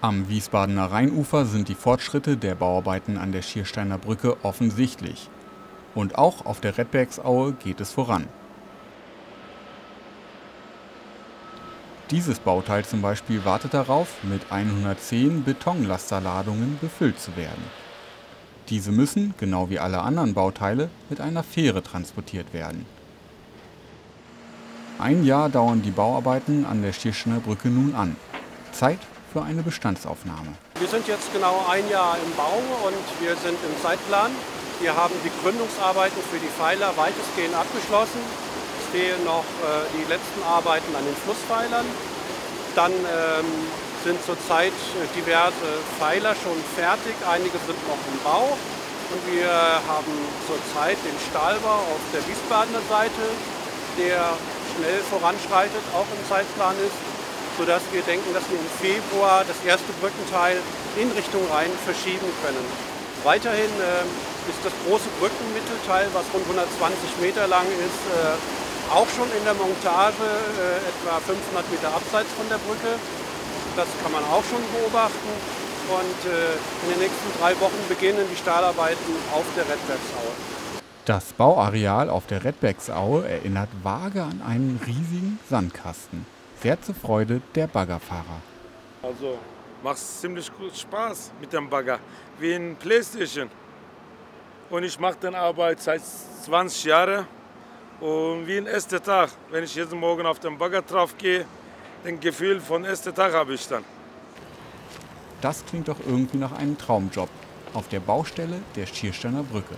Am Wiesbadener Rheinufer sind die Fortschritte der Bauarbeiten an der Schiersteiner Brücke offensichtlich. Und auch auf der Redbergsaue geht es voran. Dieses Bauteil zum Beispiel wartet darauf, mit 110 Betonlasterladungen befüllt zu werden. Diese müssen, genau wie alle anderen Bauteile, mit einer Fähre transportiert werden. Ein Jahr dauern die Bauarbeiten an der Schirschener Brücke nun an. Zeit für eine Bestandsaufnahme. Wir sind jetzt genau ein Jahr im Bau und wir sind im Zeitplan. Wir haben die Gründungsarbeiten für die Pfeiler weitestgehend abgeschlossen. Es fehlen noch äh, die letzten Arbeiten an den Flusspfeilern. Dann ähm, sind zurzeit äh, diverse Pfeiler schon fertig, einige sind noch im Bau. Und wir haben zurzeit den Stahlbau auf der Wiesbadener Seite, der schnell voranschreitet, auch im Zeitplan ist sodass wir denken, dass wir im Februar das erste Brückenteil in Richtung Rhein verschieben können. Weiterhin äh, ist das große Brückenmittelteil, was rund 120 Meter lang ist, äh, auch schon in der Montage äh, etwa 500 Meter abseits von der Brücke. Das kann man auch schon beobachten. Und in den nächsten drei Wochen beginnen die Stahlarbeiten auf der Redbergsaue. Das Bauareal auf der Redbergsaue erinnert vage an einen riesigen Sandkasten sehr zur Freude der Baggerfahrer. Also macht ziemlich gut Spaß mit dem Bagger, wie in Playstation. Und ich mache den Arbeit seit 20 Jahren und wie ein erster Tag, wenn ich jeden Morgen auf den Bagger drauf gehe, den Gefühl von erster Tag habe ich dann. Das klingt doch irgendwie nach einem Traumjob auf der Baustelle der Schiersteiner Brücke.